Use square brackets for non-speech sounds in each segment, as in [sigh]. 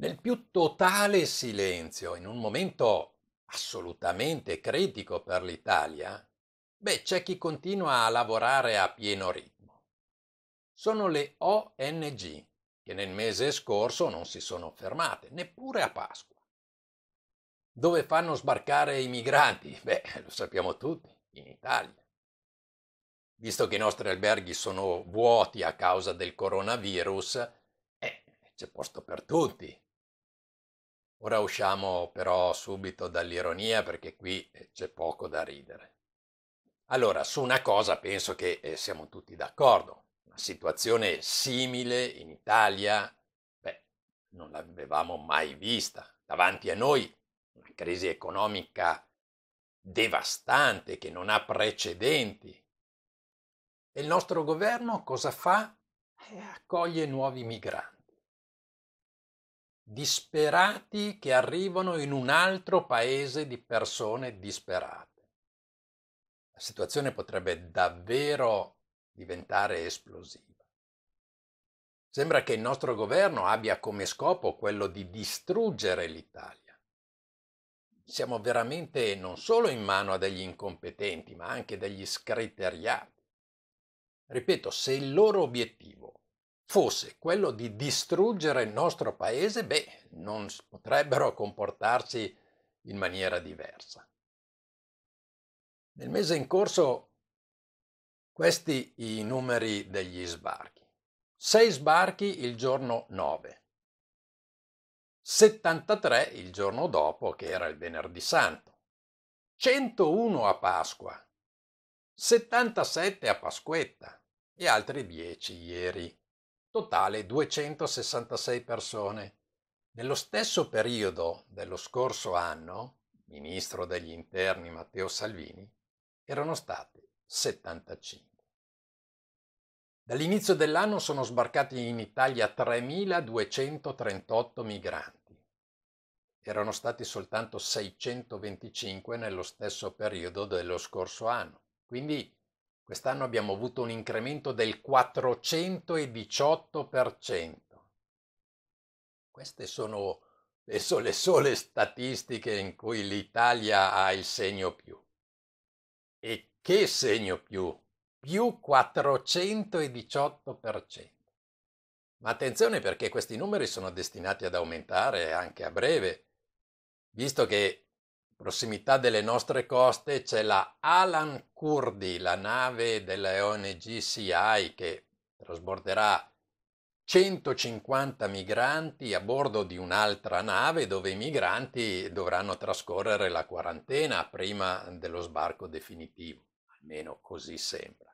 Nel più totale silenzio, in un momento assolutamente critico per l'Italia, beh, c'è chi continua a lavorare a pieno ritmo. Sono le ONG che nel mese scorso non si sono fermate, neppure a Pasqua. Dove fanno sbarcare i migranti? [laughs] Beh, lo sappiamo tutti, in Italia. Visto che i nostri alberghi sono vuoti a causa del coronavirus, eh, c'è posto per tutti. Ora usciamo però subito dall'ironia perché qui eh, c'è poco da ridere. Allora, su una cosa penso che eh, siamo tutti d'accordo. Una situazione simile in Italia, beh, non l'avevamo mai vista. Davanti a noi una crisi economica devastante che non ha precedenti. E il nostro governo cosa fa? Eh, accoglie nuovi migranti disperati che arrivano in un altro paese di persone disperate. La situazione potrebbe davvero diventare esplosiva. Sembra che il nostro governo abbia come scopo quello di distruggere l'Italia. Siamo veramente non solo in mano a degli incompetenti, ma anche degli scriteriati. Ripeto, se il loro obiettivo fosse quello di distruggere il nostro paese, beh, non potrebbero comportarsi in maniera diversa. Nel mese in corso questi i numeri degli sbarchi. 6 sbarchi il giorno 9, 73 il giorno dopo che era il venerdì santo, 101 a Pasqua, 77 a Pasquetta e altri 10 ieri totale 266 persone. Nello stesso periodo dello scorso anno, ministro degli interni Matteo Salvini, erano state 75. Dall'inizio dell'anno sono sbarcati in Italia 3.238 migranti. Erano stati soltanto 625 nello stesso periodo dello scorso anno. Quindi Quest'anno abbiamo avuto un incremento del 418%. Queste sono le sole, sole statistiche in cui l'Italia ha il segno più. E che segno più? Più 418%. Ma attenzione perché questi numeri sono destinati ad aumentare anche a breve, visto che prossimità delle nostre coste c'è la Alan Kurdi, la nave della ONG CI che trasborderà 150 migranti a bordo di un'altra nave dove i migranti dovranno trascorrere la quarantena prima dello sbarco definitivo, almeno così sembra.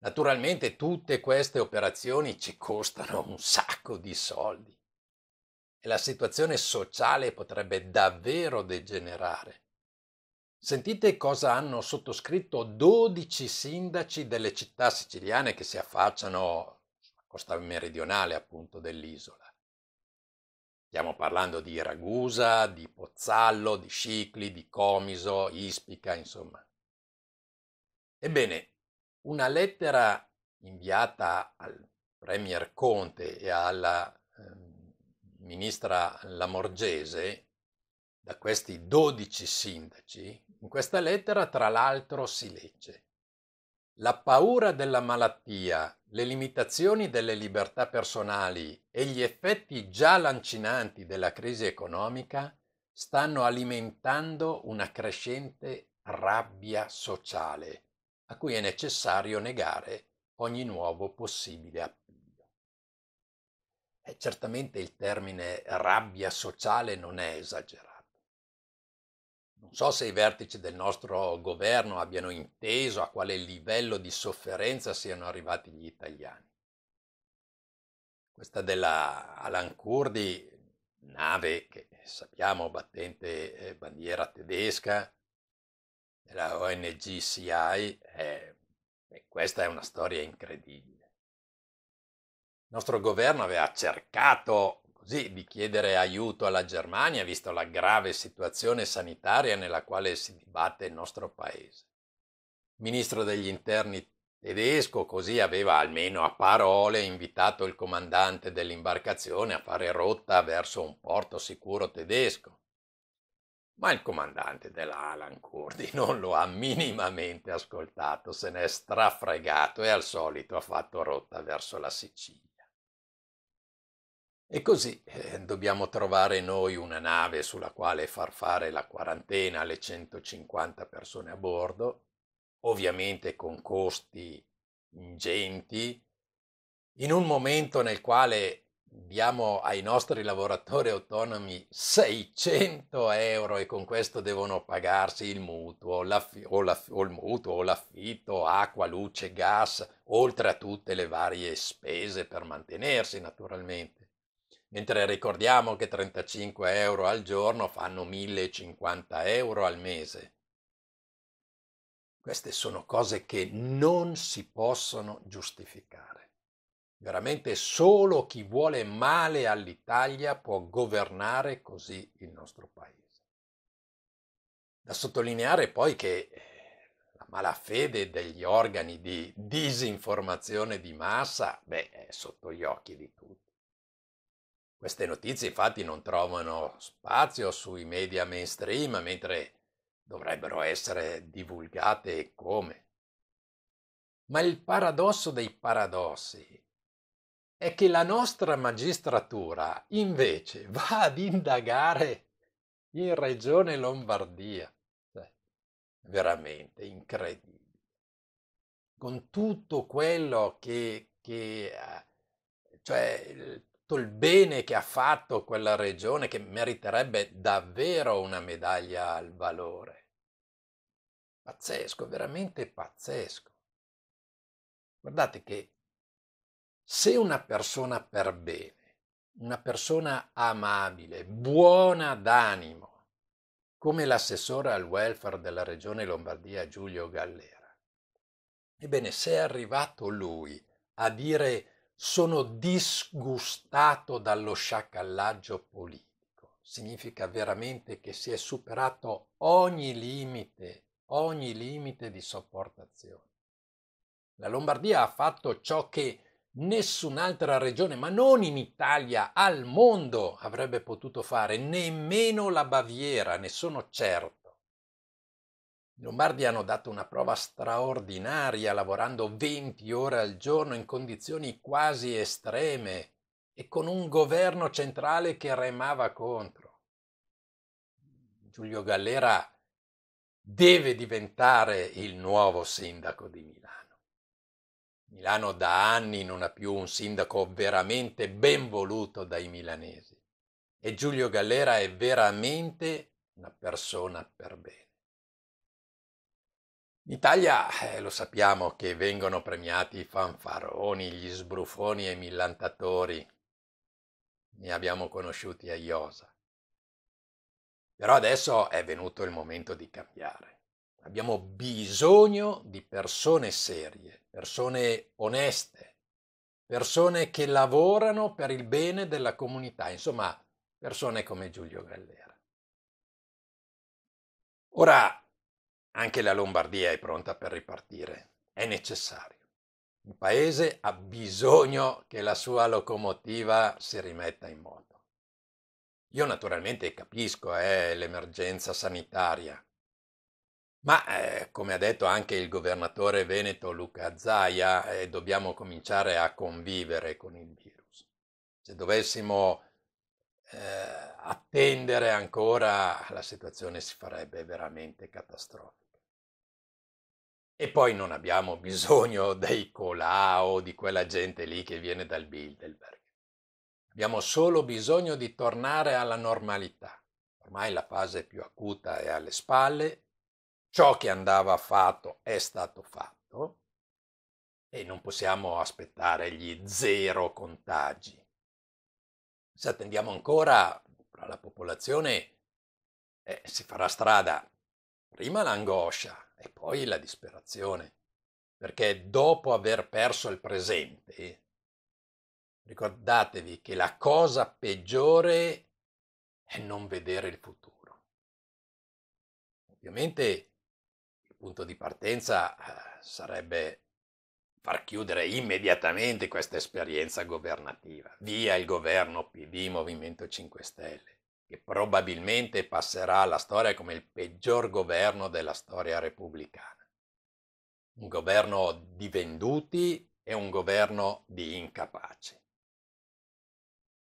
Naturalmente tutte queste operazioni ci costano un sacco di soldi e la situazione sociale potrebbe davvero degenerare. Sentite cosa hanno sottoscritto 12 sindaci delle città siciliane che si affacciano sulla costa meridionale appunto dell'isola. Stiamo parlando di Ragusa, di Pozzallo, di Scicli, di Comiso, Ispica, insomma. Ebbene, una lettera inviata al Premier Conte e alla ehm, ministra Lamorgese, da questi 12 sindaci, in questa lettera tra l'altro si legge la paura della malattia, le limitazioni delle libertà personali e gli effetti già lancinanti della crisi economica stanno alimentando una crescente rabbia sociale a cui è necessario negare ogni nuovo possibile appiglio. E certamente il termine rabbia sociale non è esagerato. Non so se i vertici del nostro governo abbiano inteso a quale livello di sofferenza siano arrivati gli italiani. Questa della Alan Kurdi, nave che sappiamo battente eh, bandiera tedesca, della ONG CI, eh, questa è una storia incredibile. Il nostro governo aveva cercato così di chiedere aiuto alla Germania, visto la grave situazione sanitaria nella quale si dibatte il nostro paese. Il ministro degli interni tedesco, così aveva almeno a parole invitato il comandante dell'imbarcazione a fare rotta verso un porto sicuro tedesco. Ma il comandante dell'Alan Kurdi [laughs] non lo ha minimamente ascoltato, se n'è strafregato e al solito ha fatto rotta verso la Sicilia. E così eh, dobbiamo trovare noi una nave sulla quale far fare la quarantena alle 150 persone a bordo, ovviamente con costi ingenti, in un momento nel quale diamo ai nostri lavoratori autonomi 600 euro e con questo devono pagarsi il mutuo, o, o, o il mutuo, o l'affitto, acqua, luce, gas, oltre a tutte le varie spese per mantenersi naturalmente mentre ricordiamo che 35 euro al giorno fanno 1050 euro al mese. Queste sono cose che non si possono giustificare. Veramente solo chi vuole male all'Italia può governare così il nostro paese. Da sottolineare poi che la malafede degli organi di disinformazione di massa, beh, è sotto gli occhi di tutti. Queste notizie infatti non trovano spazio sui media mainstream, mentre dovrebbero essere divulgate come. Ma il paradosso dei paradossi è che la nostra magistratura invece [laughs] va ad indagare in regione Lombardia. Cioè, veramente incredibile. Con tutto quello che, che eh, cioè, tutto il bene che ha fatto quella regione che meriterebbe davvero una medaglia al valore. Pazzesco, veramente pazzesco. Guardate che se una persona per bene, una persona amabile, buona d'animo, come l'assessore al welfare della regione Lombardia Giulio Gallera, ebbene se è arrivato lui a dire sono disgustato dallo sciacallaggio politico. Significa veramente che si è superato ogni limite, ogni limite di sopportazione. La Lombardia ha fatto ciò che nessun'altra regione, ma non in Italia, al mondo avrebbe potuto fare, nemmeno la Baviera, ne sono certo. I Lombardi hanno dato una prova straordinaria lavorando 20 ore al giorno in condizioni quasi estreme e con un governo centrale che remava contro. Giulio Gallera deve diventare il nuovo sindaco di Milano. Milano da anni non ha più un sindaco veramente ben voluto dai milanesi e Giulio Gallera è veramente una persona per bene. In Italia eh, lo sappiamo che vengono premiati i fanfaroni, gli sbruffoni e i millantatori. Ne abbiamo conosciuti a Iosa. Però adesso è venuto il momento di cambiare. Abbiamo bisogno di persone serie, persone oneste, persone che lavorano per il bene della comunità, insomma, persone come Giulio Gallera. Ora, anche la Lombardia è pronta per ripartire. È necessario. Il paese ha bisogno che la sua locomotiva si rimetta in moto. Io naturalmente capisco eh, l'emergenza sanitaria, ma eh, come ha detto anche il governatore veneto Luca Zaia, eh, dobbiamo cominciare a convivere con il virus. Se dovessimo eh, attendere ancora, la situazione si farebbe veramente catastrofica. E poi non abbiamo bisogno dei Colau, di quella gente lì che viene dal Bilderberg. Abbiamo solo bisogno di tornare alla normalità. Ormai la fase più acuta è alle spalle, ciò che andava fatto è stato fatto e non possiamo aspettare gli zero contagi. Se attendiamo ancora, la popolazione eh, si farà strada prima l'angoscia, e poi la disperazione, perché dopo aver perso il presente, ricordatevi che la cosa peggiore è non vedere il futuro. Ovviamente il punto di partenza eh, sarebbe far chiudere immediatamente questa esperienza governativa. Via il governo PD Movimento 5 Stelle, che probabilmente passerà alla storia come il peggior governo della storia repubblicana. Un governo di venduti e un governo di incapaci.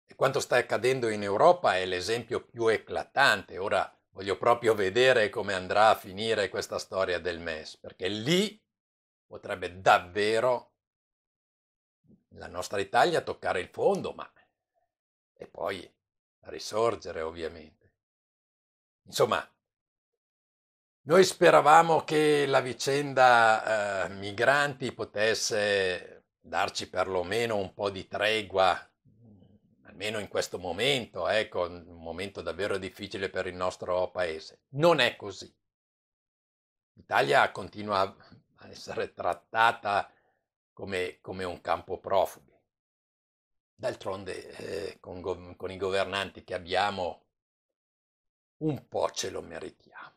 E quanto sta accadendo in Europa è l'esempio più eclatante. Ora voglio proprio vedere come andrà a finire questa storia del MES, perché lì potrebbe davvero la nostra Italia toccare il fondo, ma e poi risorgere ovviamente. Insomma, noi speravamo che la vicenda eh, migranti potesse darci perlomeno un po' di tregua almeno in questo momento, ecco, un momento davvero difficile per il nostro paese. Non è così. L'Italia continua essere trattata come, come un campo profughi. D'altronde, eh, con, con i governanti che abbiamo, un po' ce lo meritiamo.